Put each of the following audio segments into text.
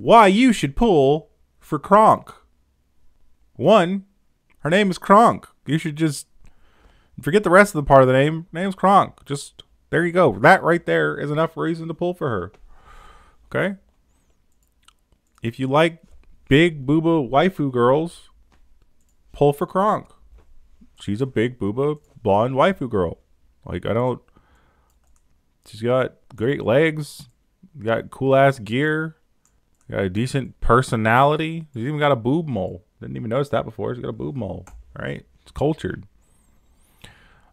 why you should pull for Kronk. One, her name is Kronk. You should just forget the rest of the part of the name. Name's Kronk. Just there you go. That right there is enough reason to pull for her. Okay? If you like big booba waifu girls, pull for Kronk. She's a big booba blonde waifu girl. Like I don't She's got great legs, got cool ass gear, got a decent personality. She's even got a boob mole. Didn't even notice that before. She's got a boob mole. Right? It's cultured.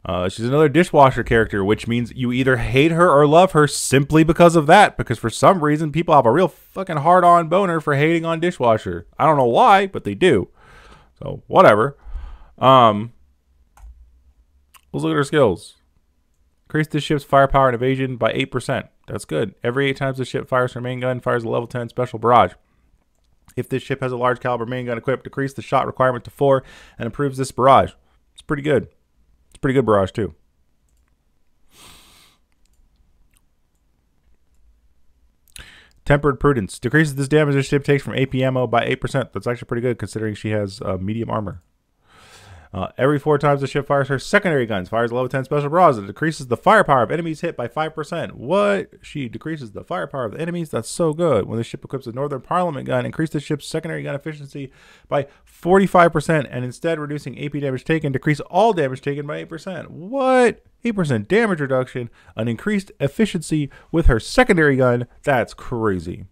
Uh, she's another dishwasher character, which means you either hate her or love her simply because of that. Because for some reason, people have a real fucking hard on boner for hating on dishwasher. I don't know why, but they do. So whatever. Um, let's look at her skills. Increase the ship's firepower and evasion by 8%. That's good. Every 8 times the ship fires her main gun, fires a level 10 special barrage. If this ship has a large caliber main gun equipped, decrease the shot requirement to 4 and improves this barrage. It's pretty good. It's pretty good barrage too. Tempered Prudence. Decreases this damage this ship takes from AP ammo by 8%. That's actually pretty good considering she has uh, medium armor. Uh, every four times the ship fires her secondary guns, fires level 10 special barrage. It decreases the firepower of enemies hit by 5%. What? She decreases the firepower of the enemies? That's so good. When the ship equips a Northern Parliament gun, increase the ship's secondary gun efficiency by 45%, and instead reducing AP damage taken, decrease all damage taken by 8%. What? 8% damage reduction, an increased efficiency with her secondary gun? That's crazy.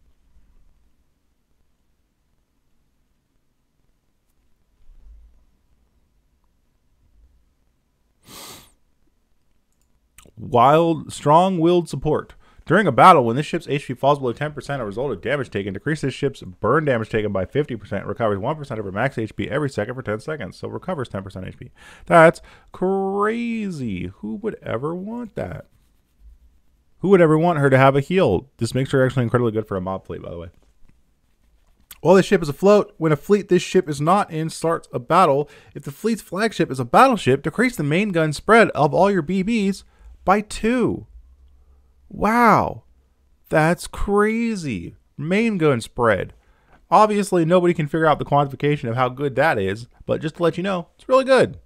Wild, strong-willed support. During a battle, when this ship's HP falls below 10%, a result of damage taken decreases ship's burn damage taken by 50%, recovers 1% of her max HP every second for 10 seconds, so recovers 10% HP. That's crazy. Who would ever want that? Who would ever want her to have a heal? This makes her actually incredibly good for a mob fleet, by the way. While this ship is afloat, when a fleet this ship is not in starts a battle, if the fleet's flagship is a battleship, decrease the main gun spread of all your BBs by two. Wow. That's crazy. Main gun spread. Obviously, nobody can figure out the quantification of how good that is, but just to let you know, it's really good.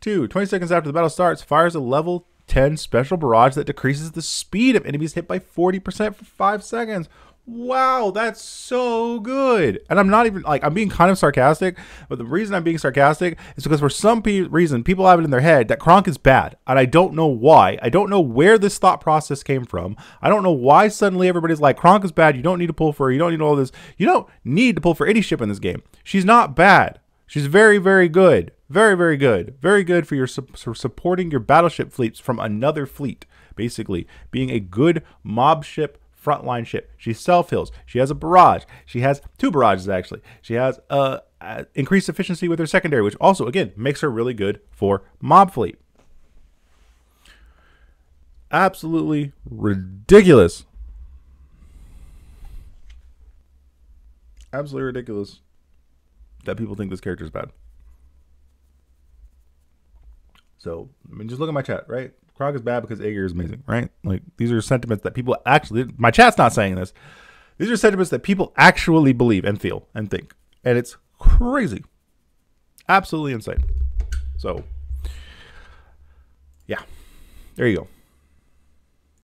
Two, 20 seconds after the battle starts, fires a level 10 special barrage that decreases the speed of enemies hit by 40% for 5 seconds wow, that's so good. And I'm not even like I'm being kind of sarcastic, but the reason I'm being sarcastic is because for some pe- reason people have it in their head that Kronk is bad, and I don't know why. I don't know where this thought process came from. I don't know why suddenly everybody's like Kronk is bad. You don't need to pull for her. You don't need all this. You don't need to pull for any ship in this game. She's not bad. She's very, very good. Very, very good. Very good for your for supporting your battleship fleets from another fleet. Basically, being a good mob ship frontline ship. She self heals. She has a barrage. She has two barrages actually. She has uh, uh, increased efficiency with her secondary, which also again makes her really good for mob fleet. Absolutely ridiculous. Absolutely ridiculous that people think this character is bad. So, I mean, just look at my chat, right? Krog is bad because Aegir is amazing, right? Like these are sentiments that people actually. My chat's not saying this. These are sentiments that people actually believe and feel and think, and it's crazy, absolutely insane. So, yeah, there you go.